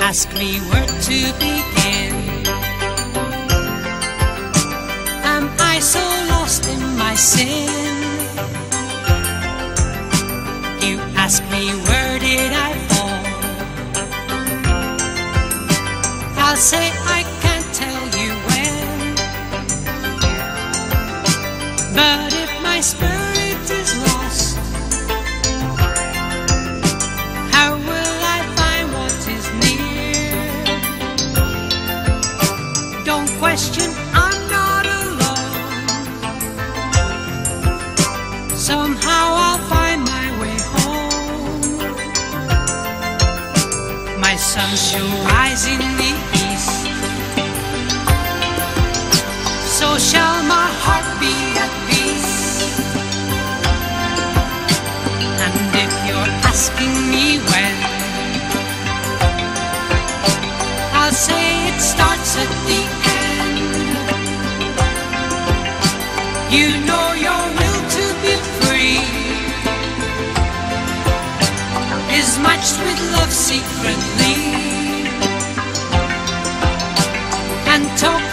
ask me where to begin. Am I so lost in my sin? You ask me where did I fall? I'll say I can't tell you when. But if my spirit I'll find my way home. My sun shall rise in the east. So shall my heart be at peace. And if you're asking me when, I'll say it starts at the end. You know touched with love secretly. And talk